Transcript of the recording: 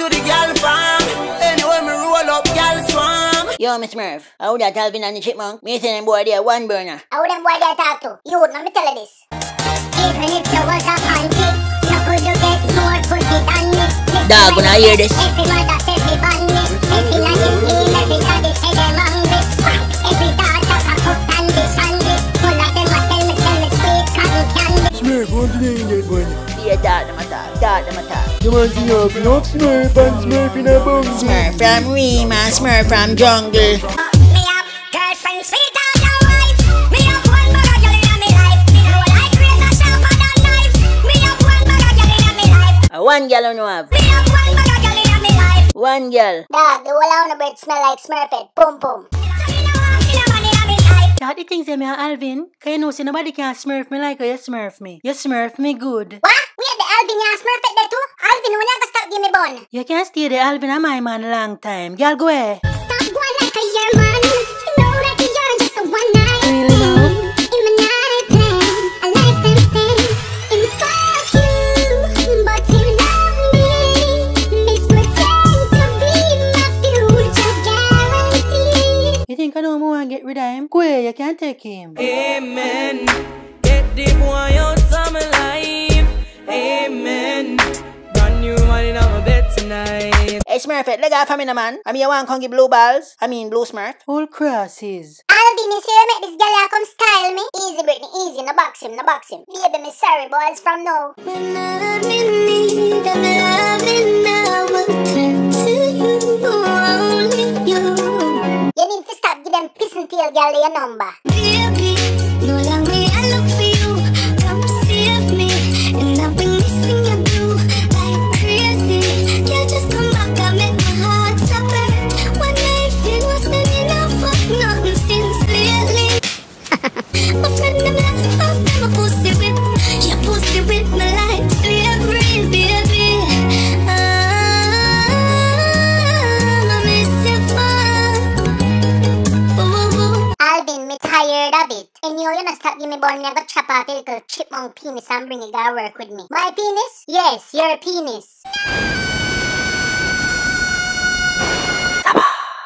to the gal farm. Anyway, me roll up gal swarm. Yo, Miss Murph, how that Alvin and the chipmunk? Me say them boy there one burner. How them boy they talk to? You would not me tell you this. Even if you was a panty, you could you get more pussy than me. Dog, when I hear this. Every mother says they. Every line is clean, every daddy say them hungry. Every daughter can cook candy sandy. Full of them a tell me, tell me sweet cotton candy. Smurf, what do you need, boy? See a dog them attack, dog them attack. You want to know if Smurf and Smurf in a bung. Smurf from Rima, Smurf from jungle. Me have girlfriend sweet as a wife. Me have one bag of girl inna me life. Me know like razor sharper than knife. Me have one bag of girl inna me life. Uh, one girl you have. Me have one bag of girl inna me life. One girl. Dog, the whole of the bread smell like Smurfette. Boom boom. So me know I'm still a man inna life. That the things say me a Alvin. Cause you know say nobody can smurf me like how you smurf me. You smurf me good. What? We had the Alvin ya Smurfette there too. Alvin, when you gonna stop give me bun? You can stay the Alvin and my man long time. Girl go away. Stop going like a year man. You know that you're just a one night Really, stand. love? In my night plan, a lifetime stand. And fuck you, but you love me. This pretend to be my future guarantee. You think I know more and get rid of him? Go away, you can't take him. Amen. Get the boy out tonight. Hey Smurf, leg off from me, no man. I mean, you want come give blue balls? I mean, blue Smurf. All crosses. I'll be you see you make this girl here come style me? Easy, Britney, easy. No box him, no box him. Baby, me sorry, boys, from now. When I'm in need of loving, I will turn to you, only you. You need to stop giving them piss and tail girl your number. Baby, no longer I look of it And you, you know stop give me You go chop out little chipmunk penis And bring it to work with me My penis? Yes, your penis